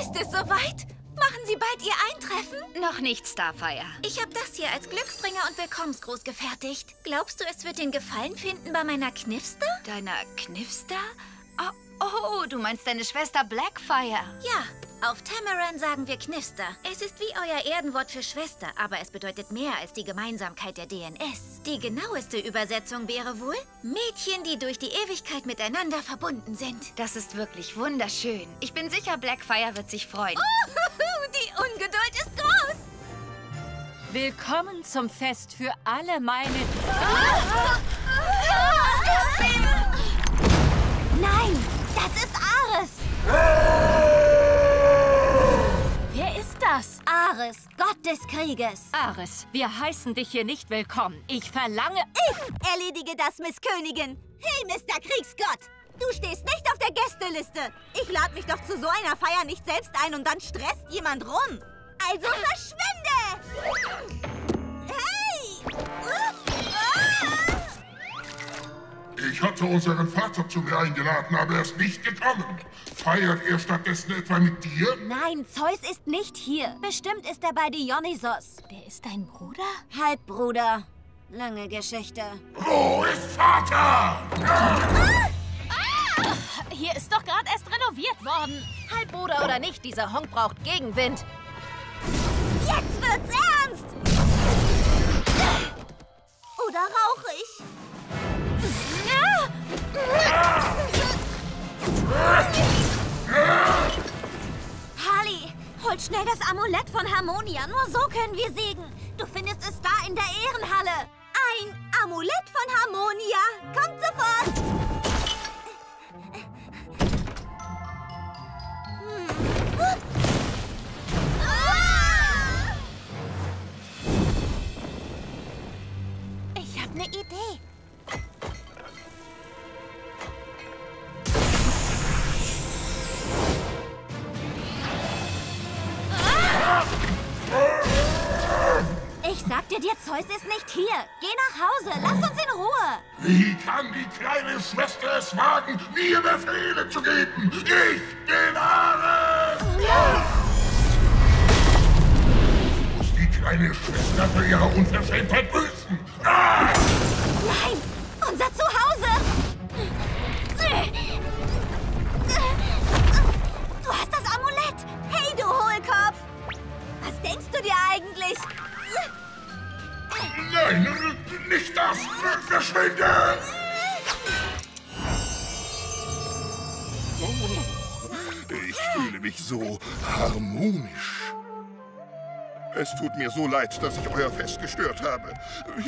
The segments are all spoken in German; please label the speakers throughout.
Speaker 1: Ist es soweit? Machen Sie bald Ihr Eintreffen?
Speaker 2: Noch nicht, Starfire.
Speaker 1: Ich habe das hier als Glücksbringer und Willkommensgruß gefertigt. Glaubst du, es wird den Gefallen finden bei meiner Knifster?
Speaker 2: Deiner Knifster? Oh, oh, du meinst deine Schwester Blackfire.
Speaker 1: Ja, auf Tamaran sagen wir Knifster. Es ist wie euer Erdenwort für Schwester, aber es bedeutet mehr als die Gemeinsamkeit der DNS. Die genaueste Übersetzung wäre wohl Mädchen, die durch die Ewigkeit miteinander verbunden sind.
Speaker 2: Das ist wirklich wunderschön. Ich bin sicher, Blackfire wird sich freuen.
Speaker 1: die Ungeduld ist groß.
Speaker 3: Willkommen zum Fest für alle meine...
Speaker 1: Nein, des Krieges.
Speaker 3: Ares, wir heißen dich hier nicht willkommen. Ich verlange...
Speaker 1: Ich erledige das, Miss Königin. Hey, Mr. Kriegsgott. Du stehst nicht auf der Gästeliste. Ich lade mich doch zu so einer Feier nicht selbst ein und dann stresst jemand rum. Also verschwinde! Hey! Ah!
Speaker 4: Ich hatte unseren Vater zu mir eingeladen, aber er ist nicht gekommen. Feiert er stattdessen etwa mit dir?
Speaker 1: Nein, Zeus ist nicht hier. Bestimmt ist er bei Dionysos.
Speaker 3: Der ist dein Bruder?
Speaker 1: Halbbruder. Lange Geschichte.
Speaker 4: Wo ist Vater?
Speaker 3: Hier ist doch gerade erst renoviert worden. Halbbruder oder nicht, dieser Honk braucht Gegenwind.
Speaker 1: Jetzt wird's ernst! Oder rauche ich? Harley, holt schnell das Amulett von Harmonia. Nur so können wir siegen. Du findest es da in der Ehrenhalle. Ein Amulett von Harmonia. Kommt sofort! Zeus ist nicht hier.
Speaker 4: Es
Speaker 5: tut mir so leid, dass ich euer Fest gestört habe.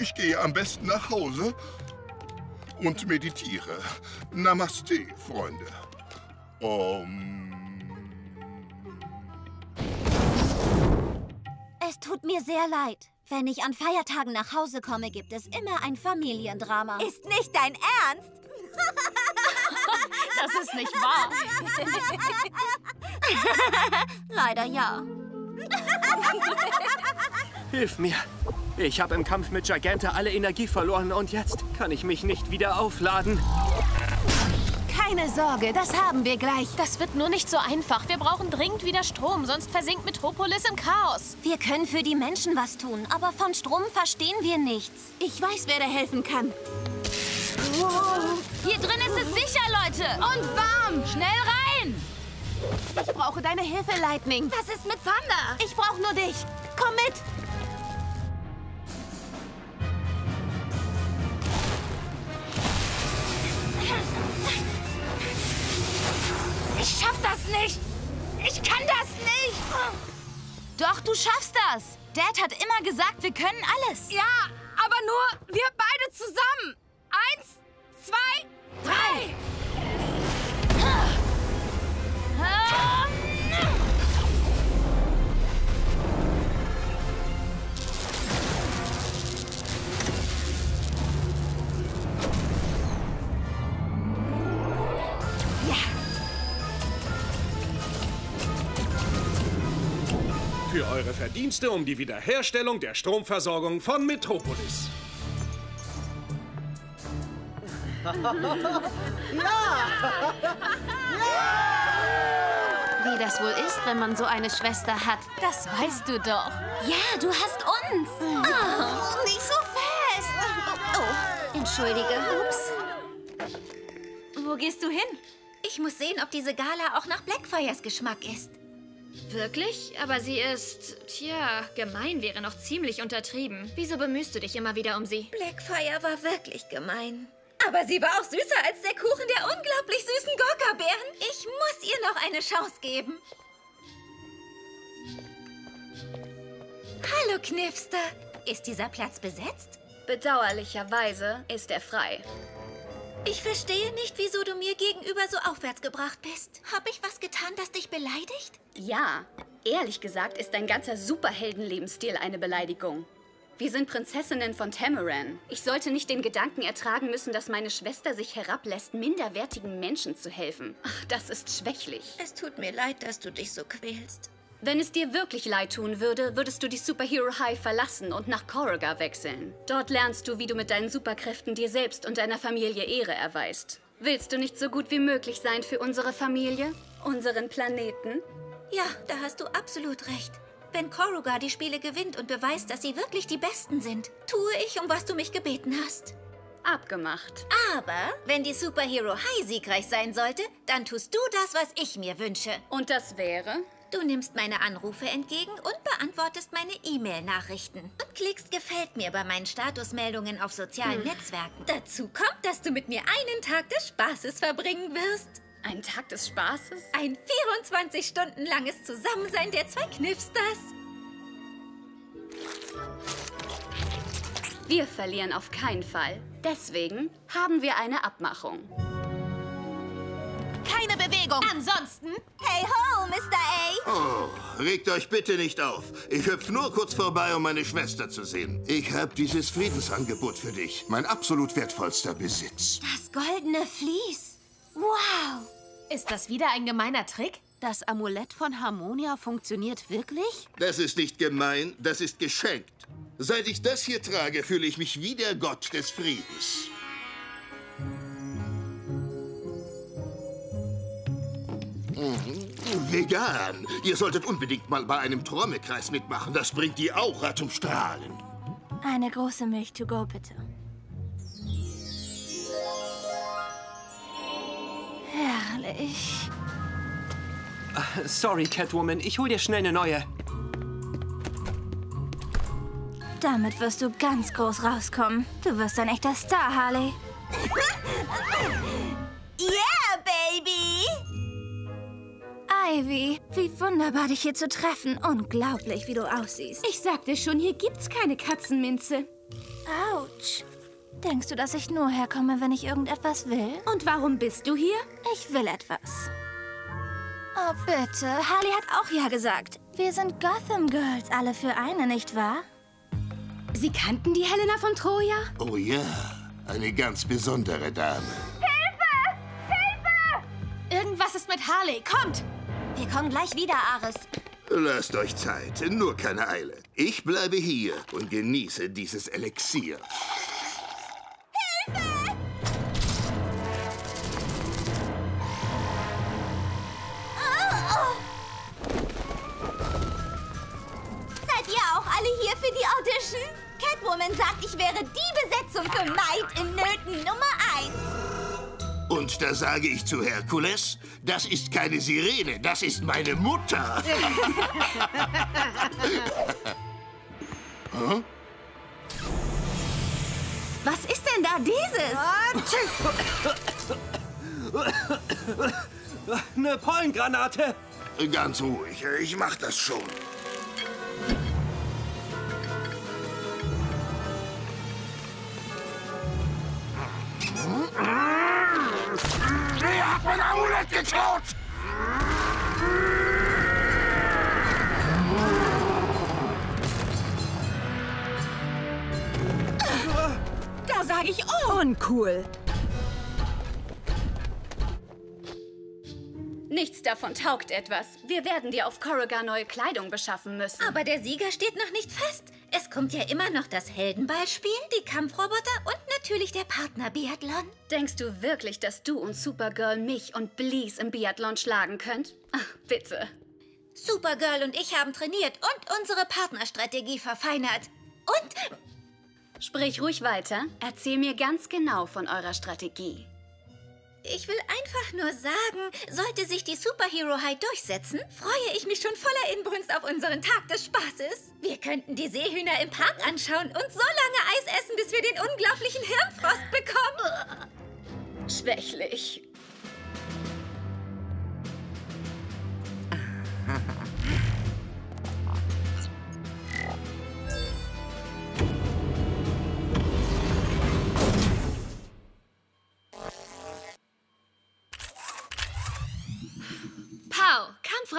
Speaker 5: Ich gehe am besten nach Hause und meditiere. Namaste, Freunde. Um,
Speaker 1: Es tut mir sehr leid. Wenn ich an Feiertagen nach Hause komme, gibt es immer ein Familiendrama. Ist nicht dein Ernst?
Speaker 3: Das ist nicht wahr.
Speaker 1: Leider ja.
Speaker 6: Hilf mir. Ich habe im Kampf mit Giganta alle Energie verloren und jetzt kann ich mich nicht wieder aufladen.
Speaker 3: Keine Sorge, das haben wir gleich. Das wird nur nicht so einfach. Wir brauchen dringend wieder Strom, sonst versinkt Metropolis im Chaos.
Speaker 1: Wir können für die Menschen was tun, aber von Strom verstehen wir nichts.
Speaker 3: Ich weiß, wer da helfen kann. Hier drin ist es sicher, Leute. Und warm. Schnell rein. Ich brauche deine Hilfe, Lightning.
Speaker 1: Was ist mit Thunder?
Speaker 3: Ich brauche nur dich. Komm mit.
Speaker 1: Ich schaff das nicht. Ich kann das nicht.
Speaker 2: Doch, du schaffst das. Dad hat immer gesagt, wir können alles.
Speaker 1: Ja, aber nur wir beide zusammen. Eins, zwei, drei.
Speaker 7: Für eure Verdienste um die Wiederherstellung der Stromversorgung von Metropolis.
Speaker 2: Wir
Speaker 3: wie das wohl ist, wenn man so eine Schwester hat. Das weißt du doch.
Speaker 8: Ja, du hast uns. Oh, nicht so fest. Oh, entschuldige. Ups. Wo gehst du hin? Ich muss sehen, ob diese Gala auch nach Blackfires Geschmack ist.
Speaker 9: Wirklich? Aber sie ist, tja, gemein wäre noch ziemlich untertrieben. Wieso bemühst du dich immer wieder um sie?
Speaker 8: Blackfire war wirklich gemein. Aber sie war auch süßer als der Kuchen der unglaublich süßen Gorka-Bären. Ich muss ihr noch eine Chance geben. Hallo, Knifster. Ist dieser Platz besetzt?
Speaker 9: Bedauerlicherweise ist er frei.
Speaker 8: Ich verstehe nicht, wieso du mir gegenüber so aufwärts gebracht bist. Hab ich was getan, das dich beleidigt?
Speaker 9: Ja, ehrlich gesagt ist dein ganzer Superheldenlebensstil eine Beleidigung. Wir sind Prinzessinnen von Tamaran. Ich sollte nicht den Gedanken ertragen müssen, dass meine Schwester sich herablässt, minderwertigen Menschen zu helfen. Ach, das ist schwächlich.
Speaker 8: Es tut mir leid, dass du dich so quälst.
Speaker 9: Wenn es dir wirklich leid tun würde, würdest du die Superhero High verlassen und nach Korriga wechseln. Dort lernst du, wie du mit deinen Superkräften dir selbst und deiner Familie Ehre erweist. Willst du nicht so gut wie möglich sein für unsere Familie? Unseren Planeten?
Speaker 8: Ja, da hast du absolut recht. Wenn Koruga die Spiele gewinnt und beweist, dass sie wirklich die Besten sind, tue ich, um was du mich gebeten hast.
Speaker 9: Abgemacht.
Speaker 8: Aber wenn die Superhero High siegreich sein sollte, dann tust du das, was ich mir wünsche.
Speaker 9: Und das wäre?
Speaker 8: Du nimmst meine Anrufe entgegen und beantwortest meine E-Mail-Nachrichten. Und klickst Gefällt mir bei meinen Statusmeldungen auf sozialen Netzwerken. Dazu kommt, dass du mit mir einen Tag des Spaßes verbringen wirst.
Speaker 9: Ein Tag des Spaßes?
Speaker 8: Ein 24 Stunden langes Zusammensein der zwei Knifsters.
Speaker 9: Wir verlieren auf keinen Fall. Deswegen haben wir eine Abmachung.
Speaker 3: Keine Bewegung. Ansonsten
Speaker 8: Hey ho, Mr. A!
Speaker 5: Oh, regt euch bitte nicht auf. Ich hüpf nur kurz vorbei, um meine Schwester zu sehen. Ich habe dieses Friedensangebot für dich. Mein absolut wertvollster Besitz.
Speaker 8: Das goldene Vlies.
Speaker 3: Ist das wieder ein gemeiner Trick?
Speaker 8: Das Amulett von Harmonia funktioniert wirklich?
Speaker 5: Das ist nicht gemein, das ist geschenkt. Seit ich das hier trage, fühle ich mich wie der Gott des Friedens. Mhm. Vegan. Ihr solltet unbedingt mal bei einem Trommekreis mitmachen. Das bringt die Aura zum Strahlen.
Speaker 8: Eine große Milch to go, bitte. Herrlich.
Speaker 6: Sorry, Catwoman, ich hol dir schnell eine neue.
Speaker 8: Damit wirst du ganz groß rauskommen. Du wirst ein echter Star, Harley. yeah, Baby! Ivy, wie wunderbar, dich hier zu treffen. Unglaublich, wie du aussiehst.
Speaker 9: Ich sagte schon, hier gibt's keine Katzenminze.
Speaker 8: Autsch. Denkst du, dass ich nur herkomme, wenn ich irgendetwas will?
Speaker 9: Und warum bist du hier?
Speaker 8: Ich will etwas. Oh, bitte. Harley hat auch ja gesagt. Wir sind Gotham Girls, alle für eine, nicht wahr?
Speaker 9: Sie kannten die Helena von Troja?
Speaker 5: Oh ja, eine ganz besondere Dame.
Speaker 3: Irgendwas ist mit Harley. Kommt!
Speaker 8: Wir kommen gleich wieder, Ares.
Speaker 5: Lasst euch Zeit, nur keine Eile. Ich bleibe hier und genieße dieses Elixier.
Speaker 8: Catwoman sagt, ich wäre die Besetzung für Maid in Nöten Nummer 1.
Speaker 5: Und da sage ich zu Herkules, das ist keine Sirene, das ist meine Mutter.
Speaker 8: Was ist denn da dieses?
Speaker 6: Eine Pollengranate.
Speaker 5: Ganz ruhig, ich mach das schon. Amulett geklaut?
Speaker 10: Da sage ich uncool.
Speaker 9: Nichts davon taugt etwas. Wir werden dir auf Corrigan neue Kleidung beschaffen müssen.
Speaker 8: Aber der Sieger steht noch nicht fest. Es kommt ja immer noch das Heldenballspiel, die Kampfroboter und natürlich der Partner-Biathlon.
Speaker 9: Denkst du wirklich, dass du und Supergirl mich und Blease im Biathlon schlagen könnt? Ach, bitte.
Speaker 8: Supergirl und ich haben trainiert und unsere Partnerstrategie verfeinert. Und
Speaker 9: Sprich ruhig weiter. Erzähl mir ganz genau von eurer Strategie.
Speaker 8: Ich will einfach nur sagen, sollte sich die Superhero High durchsetzen, freue ich mich schon voller Inbrunst auf unseren Tag des Spaßes. Wir könnten die Seehühner im Park anschauen und so lange Eis essen, bis wir den unglaublichen Hirnfrost bekommen.
Speaker 9: Schwächlich. Pau,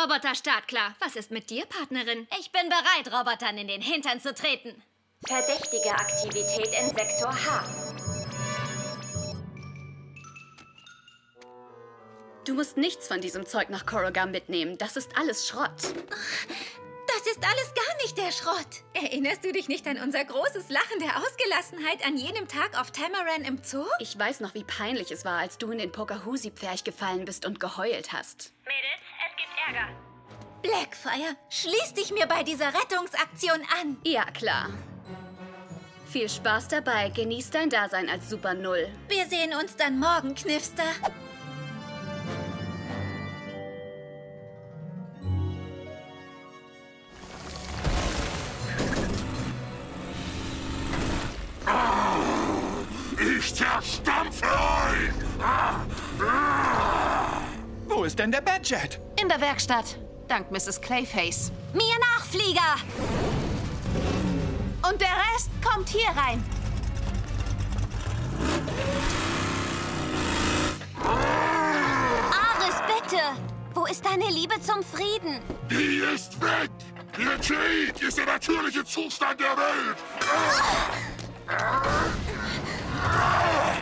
Speaker 9: Kampfroboter startklar. Was ist mit dir, Partnerin?
Speaker 8: Ich bin bereit, Robotern in den Hintern zu treten.
Speaker 11: Verdächtige Aktivität in Sektor H.
Speaker 9: Du musst nichts von diesem Zeug nach Corrigan mitnehmen. Das ist alles Schrott.
Speaker 8: Das ist alles gar nicht der Schrott. Erinnerst du dich nicht an unser großes Lachen der Ausgelassenheit an jenem Tag auf Tamaran im Zoo?
Speaker 9: Ich weiß noch, wie peinlich es war, als du in den Pokahusi-Pferch gefallen bist und geheult hast.
Speaker 11: Mädels, Ärger.
Speaker 8: Blackfire, schließ dich mir bei dieser Rettungsaktion an.
Speaker 9: Ja, klar. Viel Spaß dabei. Genieß dein Dasein als Super Null.
Speaker 8: Wir sehen uns dann morgen, Knifster.
Speaker 4: Ich zerstampfe euch!
Speaker 12: Wo ist denn der Badjet?
Speaker 3: In der Werkstatt. Dank Mrs. Clayface.
Speaker 8: Mir nach, Flieger!
Speaker 3: Und der Rest kommt hier rein.
Speaker 8: Aris, bitte! Wo ist deine Liebe zum Frieden?
Speaker 4: Die ist weg! Ihr Krieg ist der natürliche Zustand der Welt!
Speaker 3: In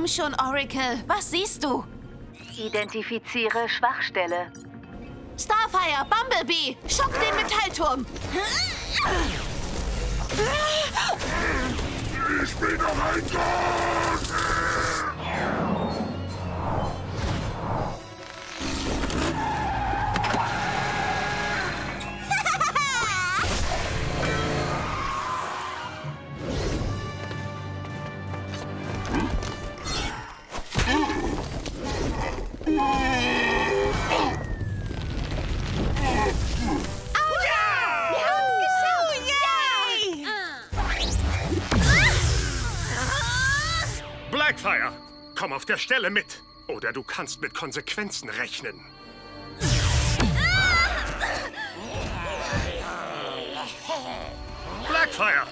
Speaker 3: Komm schon, Oracle. Was siehst du?
Speaker 11: Identifiziere Schwachstelle.
Speaker 3: Starfire, Bumblebee, schock den Metallturm.
Speaker 4: Ich bin noch ein Gott!
Speaker 7: Blackfire, komm auf der Stelle mit. Oder du kannst mit Konsequenzen rechnen. Blackfire!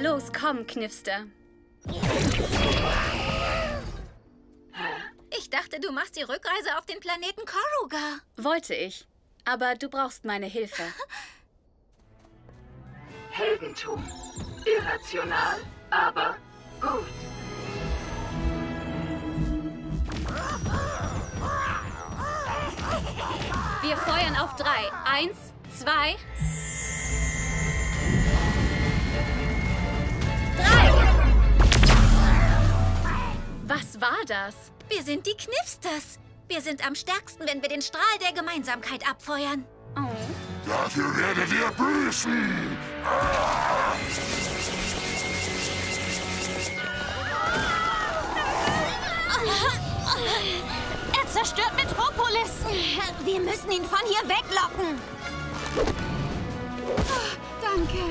Speaker 9: Los, komm, Knifster.
Speaker 8: Ich dachte, du machst die Rückreise auf den Planeten Koruga.
Speaker 9: Wollte ich. Aber du brauchst meine Hilfe.
Speaker 11: Heldentum. Irrational, aber gut.
Speaker 9: Wir feuern auf drei. Eins, zwei. Drei! Was war das?
Speaker 8: Wir sind die Knifsters. Wir sind am stärksten, wenn wir den Strahl der Gemeinsamkeit abfeuern.
Speaker 4: Dafür werdet ihr büßen! Ah!
Speaker 3: Er zerstört Metropolis!
Speaker 8: Wir müssen ihn von hier weglocken!
Speaker 3: Oh, danke.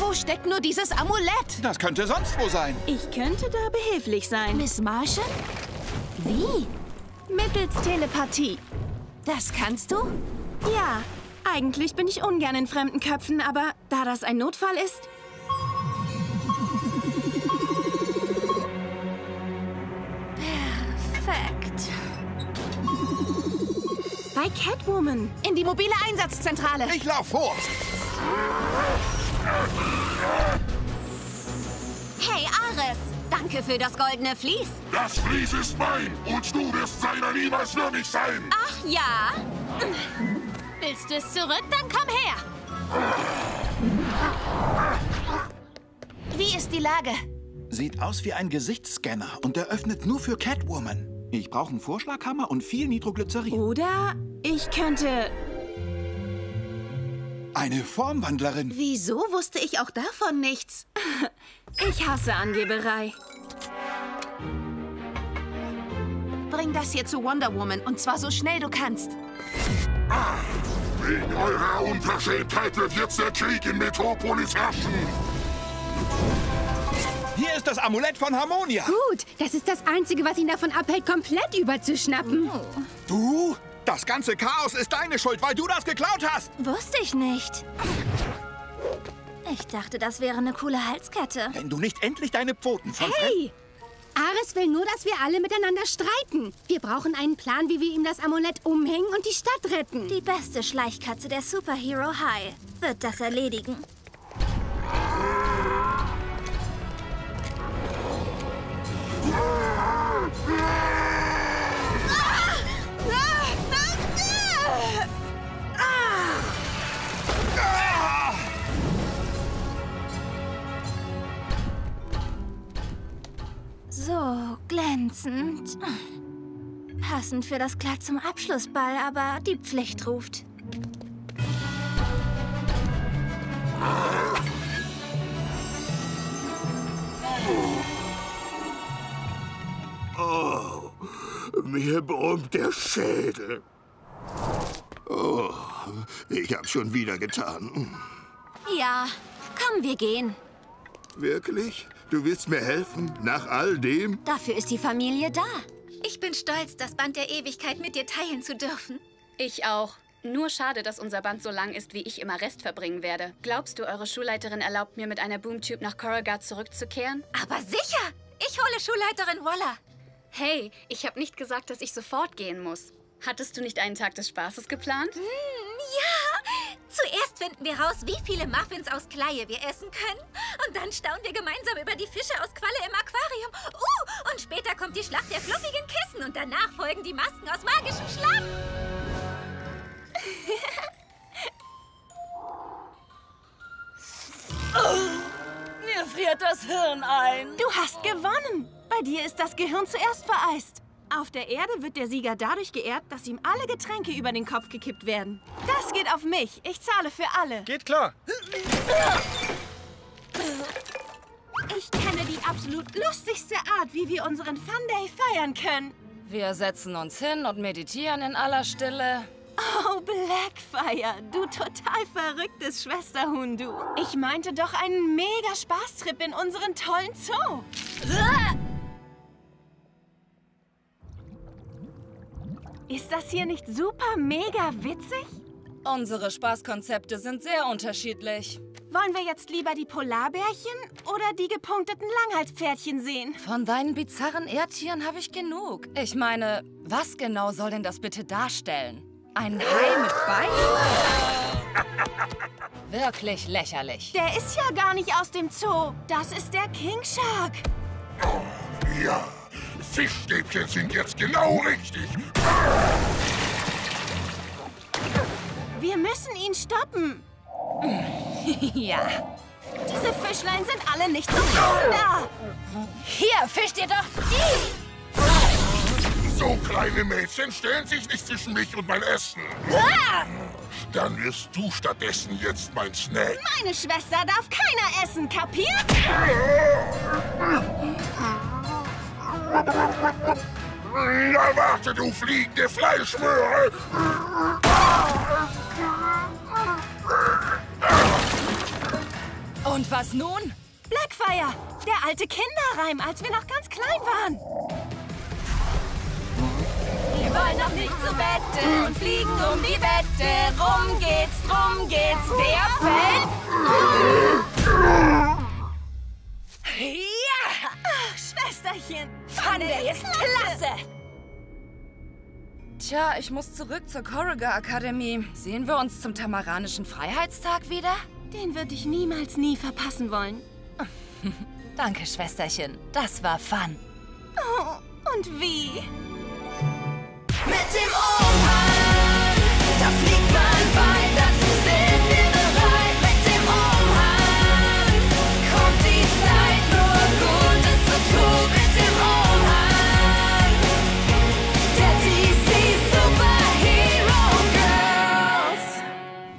Speaker 3: Wo steckt nur dieses Amulett?
Speaker 12: Das könnte sonst wo sein.
Speaker 13: Ich könnte da behilflich sein.
Speaker 3: Miss Marshall? Wie?
Speaker 13: Mittels Telepathie.
Speaker 3: Das kannst du?
Speaker 13: Ja, eigentlich bin ich ungern in fremden Köpfen, aber da das ein Notfall ist...
Speaker 8: Perfekt.
Speaker 13: Bei Catwoman.
Speaker 3: In die mobile Einsatzzentrale.
Speaker 12: Ich lauf vor.
Speaker 8: Hey, Ares. Danke für das goldene Vlies.
Speaker 4: Das Vlies ist mein und du wirst seiner niemals würdig sein.
Speaker 8: Ach ja.
Speaker 3: Willst du es zurück? Dann komm her. Wie ist die Lage?
Speaker 12: Sieht aus wie ein Gesichtsscanner und der öffnet nur für Catwoman. Ich brauche einen Vorschlaghammer und viel Nitroglycerin.
Speaker 13: Oder ich könnte...
Speaker 12: Eine Formwandlerin.
Speaker 13: Wieso wusste ich auch davon nichts? Ich hasse Angeberei.
Speaker 3: Bring das hier zu Wonder Woman und zwar so schnell du kannst.
Speaker 4: Wegen eurer Unverschämtheit wird jetzt der Krieg in Metropolis herrschen.
Speaker 12: Hier ist das Amulett von Harmonia.
Speaker 10: Gut, das ist das Einzige, was ihn davon abhält, komplett überzuschnappen.
Speaker 12: Du? Das ganze Chaos ist deine Schuld, weil du das geklaut hast.
Speaker 8: Wusste ich nicht. Ich dachte, das wäre eine coole Halskette.
Speaker 12: Wenn du nicht endlich deine Pfoten von
Speaker 10: Hey! Ares will nur, dass wir alle miteinander streiten. Wir brauchen einen Plan, wie wir ihm das Amulett umhängen und die Stadt retten.
Speaker 8: Die beste Schleichkatze der Superhero High wird das erledigen. So, glänzend. Passend für das Kleid zum Abschlussball, aber die Pflicht ruft.
Speaker 5: Oh, mir brummt der Schädel. Oh, ich hab's schon wieder getan.
Speaker 8: Ja, komm, wir gehen.
Speaker 5: Wirklich? Du willst mir helfen? Nach all dem?
Speaker 8: Dafür ist die Familie da.
Speaker 9: Ich bin stolz, das Band der Ewigkeit mit dir teilen zu dürfen. Ich auch. Nur schade, dass unser Band so lang ist, wie ich im Arrest verbringen werde. Glaubst du, eure Schulleiterin erlaubt mir, mit einer Boomtube nach Corrugard zurückzukehren?
Speaker 8: Aber sicher! Ich hole Schulleiterin Waller.
Speaker 9: Hey, ich habe nicht gesagt, dass ich sofort gehen muss. Hattest du nicht einen Tag des Spaßes geplant?
Speaker 8: Hm, ja! Zuerst finden wir raus, wie viele Muffins aus Kleie wir essen können. Und dann staunen wir gemeinsam über die Fische aus Qualle im Aquarium. Uh, und später kommt die Schlacht der fluffigen Kissen und danach folgen die Masken aus magischem Schlamm.
Speaker 13: Mir friert das Hirn ein. Du hast gewonnen. Bei dir ist das Gehirn zuerst vereist. Auf der Erde wird der Sieger dadurch geehrt, dass ihm alle Getränke über den Kopf gekippt werden. Das geht auf mich. Ich zahle für alle.
Speaker 7: Geht klar.
Speaker 13: Ich kenne die absolut lustigste Art, wie wir unseren Fun Day feiern können.
Speaker 14: Wir setzen uns hin und meditieren in aller Stille.
Speaker 13: Oh, Blackfire, du total verrücktes Schwesterhuhn, du. Ich meinte doch einen mega Spaßtrip in unseren tollen Zoo. Ist das hier nicht super mega witzig?
Speaker 14: Unsere Spaßkonzepte sind sehr unterschiedlich.
Speaker 13: Wollen wir jetzt lieber die Polarbärchen oder die gepunkteten Langhalspferdchen sehen?
Speaker 14: Von deinen bizarren Erdtieren habe ich genug. Ich meine, was genau soll denn das bitte darstellen? Ein Hai mit Beinen? Wirklich lächerlich.
Speaker 13: Der ist ja gar nicht aus dem Zoo. Das ist der King Shark.
Speaker 4: Ja, Fischstäbchen sind jetzt genau richtig.
Speaker 13: Wir müssen ihn stoppen.
Speaker 14: ja.
Speaker 13: Diese Fischlein sind alle nicht Essen da.
Speaker 14: Hier, fischt ihr doch die!
Speaker 4: So kleine Mädchen stellen sich nicht zwischen mich und mein Essen. Dann wirst du stattdessen jetzt mein Snack.
Speaker 13: Meine Schwester darf keiner essen, kapiert?
Speaker 4: Na, wart! Seite, du fliegende Fleischmöhre!
Speaker 14: Und was nun?
Speaker 13: Blackfire, der alte Kinderreim, als wir noch ganz klein waren. Wir wollen noch nicht zu Bette und fliegen um die Wette. Rum geht's, drum geht's, wer fällt? Schwesterchen,
Speaker 14: Funday
Speaker 13: ist
Speaker 14: klasse! Tja, ich muss zurück zur Corrigan Akademie. Sehen wir uns zum Tamaranischen Freiheitstag wieder?
Speaker 13: Den würde ich niemals nie verpassen wollen.
Speaker 14: Danke, Schwesterchen. Das war Fun.
Speaker 13: Oh, und wie?
Speaker 15: Mit dem Umhang